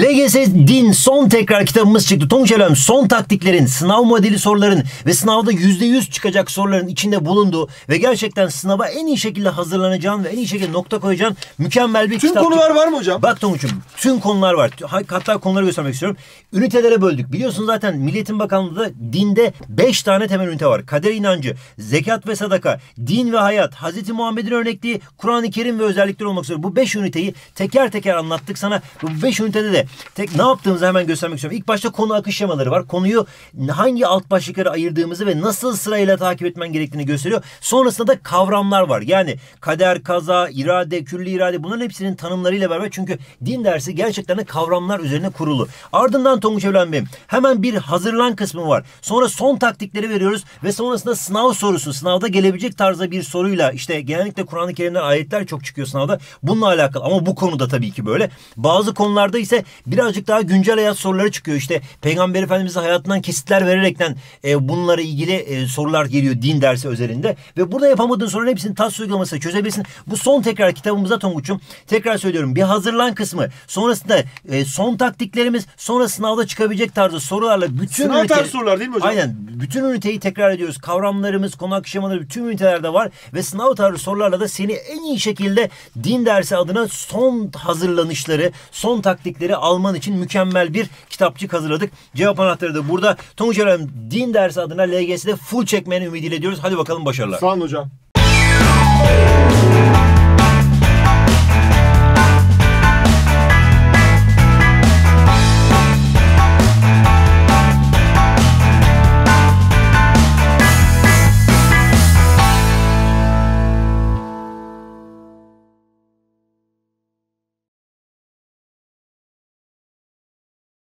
LGS Din son tekrar kitabımız çıktı. Tonguç Elem son taktiklerin, sınav modeli soruların ve sınavda %100 çıkacak soruların içinde bulunduğu ve gerçekten sınava en iyi şekilde hazırlanacağın ve en iyi şekilde nokta koyacağın mükemmel bir Tüm kitap. konular var mı hocam? Bak Tonguç'um tüm konular var. Hatta konuları göstermek istiyorum. Ünitelere böldük. Biliyorsun zaten Milliyetin Bakanlığı'nda dinde 5 tane temel ünite var. Kader inancı, zekat ve sadaka, din ve hayat, Hazreti Muhammed'in örnekliği, Kur'an-ı Kerim ve özellikleri olmak üzere bu 5 üniteyi teker teker anlattık sana. Bu 5 ünitede de tek ne yaptığımızı hemen göstermek istiyorum. İlk başta konu akış şemaları var. Konuyu hangi alt başlıklara ayırdığımızı ve nasıl sırayla takip etmen gerektiğini gösteriyor. Sonrasında da kavramlar var. Yani kader, kaza, irade, külli irade bunların hepsinin tanımlarıyla beraber çünkü din dersi gerçekten de kavramlar üzerine kurulu. Ardından Tonguç Evlen Bey'im hemen bir hazırlan kısmı var. Sonra son taktikleri veriyoruz ve sonrasında sınav sorusu. Sınavda gelebilecek tarzda bir soruyla işte genellikle Kur'an-ı Kerim'den ayetler çok çıkıyor sınavda. Bununla alakalı ama bu konuda tabii ki böyle. Bazı konularda ise birazcık daha güncel hayat soruları çıkıyor. İşte Peygamber Efendimiz'in hayatından kesitler vererekten e, bunlara ilgili e, sorular geliyor din dersi özelinde. Ve burada yapamadığın soruların hepsini TAS uygulaması çözebilirsin. Bu son tekrar kitabımızda Tonguç'um. Tekrar söylüyorum bir hazırlan kısmı. Sonrasında e, son taktiklerimiz sonra sınavda çıkabilecek tarzda sorularla bütün Sınav ünite- tarzı sorular değil mi hocam? Aynen. Bütün üniteyi tekrar ediyoruz. Kavramlarımız, konu akışamaları bütün ünitelerde var ve sınav tarzı sorularla da seni en iyi şekilde din dersi adına son hazırlanışları, son taktikleri alman için mükemmel bir kitapçık hazırladık. Cevap anahtarı da burada. Tonguç Eren din dersi adına LGS'de full çekmeyen ümidiyle diyoruz. Hadi bakalım başarılar. Sağ olun hocam.